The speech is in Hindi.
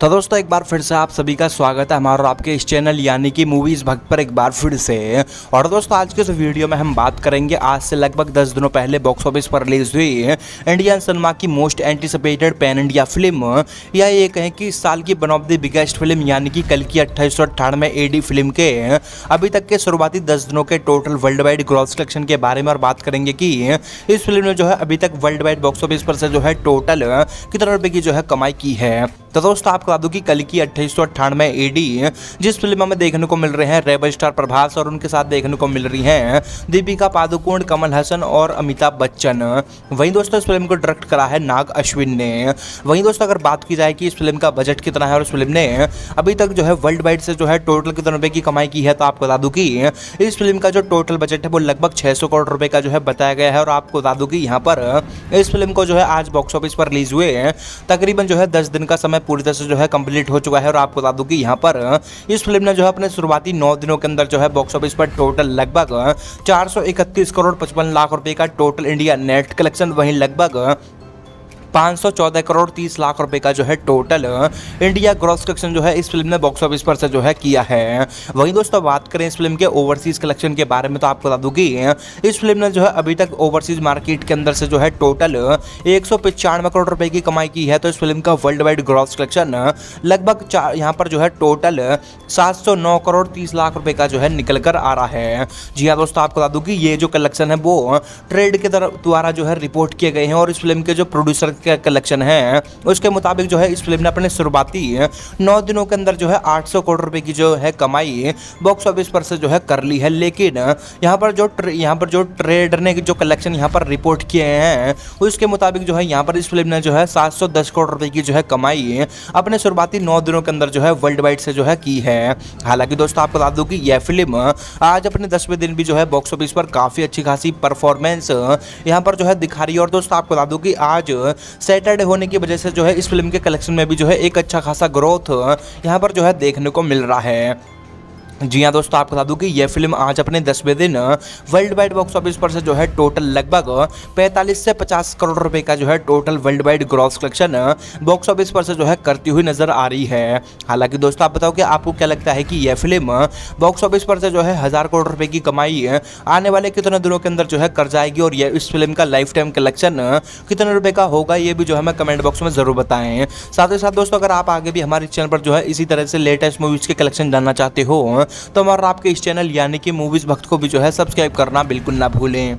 तो दोस्तों, एक बार फिर से आप सभी का स्वागत है हमारा आपके इस चैनल, यानी कि मूवीज़ भक्त पर एक बार फिर से। और दोस्तों, आज के इस वीडियो में हम बात करेंगे, आज से लगभग 10 दिनों पहले बॉक्स ऑफ़िस पर रिलीज़ हुई इंडियन सिनेमा की most anticipated pan India film या ये कहें कि इस साल की one of the biggest film यानी कि कल की अट्ठाईस सौ अट्ठानवे फ़िल्म के। अभी तक के शुरुआती दस दिनों के total worldwide gross collection के बारे में और बात करेंगे कि इस फ़िल्म ने जो है अभी तक वर्ल्ड वाइड बॉक्स ऑफ़िस पर से जो है टोटल कितने रुपए की जो है कमाई की है। तो दोस्तों, आपको बता दूँ कि कल की अट्ठाईस सौ अट्ठानवे एडी जिस फ़िल्म में देखने को मिल रहे हैं रेबल स्टार प्रभास और उनके साथ देखने को मिल रही हैं दीपिका पादुकोण, कमल हसन और अमिताभ बच्चन। वहीं दोस्तों, इस फ़िल्म को डायरेक्ट करा है नाग अश्विन ने। वहीं दोस्तों, अगर बात की जाए कि इस फ़िल्म का बजट कितना है और इस फ़िल्म ने अभी तक जो है वर्ल्ड वाइड से जो है टोटल कितने रुपए की कमाई की है तो आपको बता दूँ कि, इस फ़िल्म का जो टोटल बजट है वो लगभग सौ करोड़ रुपए का जो है बताया गया है और आपको बता दूँ कि यहाँ पर इस फ़िल्म को जो है आज बॉक्स ऑफ़िस पर रिलीज़ हुए तकरीबन जो है दस दिन का समय पूरी तरह से जो कंप्लीट हो चुका है और आपको बता दूँ कि यहाँ पर इस फ़िल्म ने जो है अपने शुरुआती नौ दिनों के अंदर जो है बॉक्स ऑफ़िस पर टोटल लगभग चार सौ इकतीस करोड़ पचपन लाख रुपए का टोटल इंडिया नेट कलेक्शन वहीं लगभग 514 करोड़ 30 लाख रुपए का जो है टोटल इंडिया ग्रॉस कलेक्शन जो है इस फ़िल्म ने बॉक्स ऑफ़िस पर से जो है किया है। वहीं दोस्तों बात करें इस फ़िल्म के ओवरसीज कलेक्शन के बारे में तो आपको बता दूँ कि इस फ़िल्म ने जो है अभी तक ओवरसीज मार्केट के अंदर से जो है टोटल एक करोड़ रुपए की कमाई की है। तो इस फ़िल्म का वर्ल्ड वाइड ग्रॉस कलेक्शन लगभग यहाँ पर जो है टोटल सात सौ नौ करोड़ तीस लाख रुपए का जो है निकल कर आ रहा है। जी हाँ दोस्तों, आपको बता दूँ कि ये जो कलेक्शन है, वो ट्रेड के द्वारा जो है रिपोर्ट किए गए हैं और इस फ़िल्म के जो प्रोड्यूसर का कलेक्शन है। उसके मुताबिक जो है, इस फ़िल्म ने अपने शुरुआती नौ दिनों के अंदर जो है 800 करोड़ रुपए की जो है कमाई बॉक्स ऑफ़िस पर से जो है कर ली है। लेकिन यहाँ पर जो यहाँ पर जो ट्रेड ने जो कलेक्शन यहाँ पर रिपोर्ट किए हैं, उसके मुताबिक जो है, यहाँ पर इस फ़िल्म ने जो है 710 करोड़ रुपए की जो है कमाई अपने शुरुआती नौ दिनों के अंदर जो है वर्ल्ड वाइड से जो है की है। हालाँकि दोस्तों, आपको बता दूँ कि यह फ़िल्म आज अपने दसवें दिन भी जो है बॉक्स ऑफ़िस पर काफ़ी अच्छी खासी परफॉर्मेंस यहाँ पर जो है दिखा रही है। और दोस्तों, आपको बता दूँ कि आज सैटरडे होने की वजह से जो है इस फ़िल्म के कलेक्शन में भी जो है एक अच्छा खासा ग्रोथ यहाँ पर जो है देखने को मिल रहा है। जी हाँ दोस्तों, आपको बता दूँ कि यह फ़िल्म आज अपने दसवें दिन वर्ल्ड वाइड बॉक्स ऑफ़िस पर से जो है टोटल लगभग 45 से 50 करोड़ रुपए का जो है total worldwide gross collection box office पर से जो है करती हुई नज़र आ रही है। हालाँकि दोस्तों, आप बताओ कि आपको क्या लगता है कि यह फ़िल्म बॉक्स ऑफ़िस पर से जो है हज़ार करोड़ रुपए की कमाई आने वाले कितने दिनों के अंदर जो है कर जाएगी और यह इस फ़िल्म का लाइफ टाइम कलेक्शन कितने रुपए का होगा, ये भी जो है मैं कमेंट बॉक्स में ज़रूर बताएँ। साथ ही साथ दोस्तों, अगर आप आगे भी हमारे चैनल पर जो है इसी तरह से लेटेस्ट मूवीज़ के कलेक्शन जानना चाहते हो तो हमारा आपके इस चैनल यानी कि मूवीज़ भक्त को भी जो है सब्सक्राइब करना बिल्कुल ना भूलें।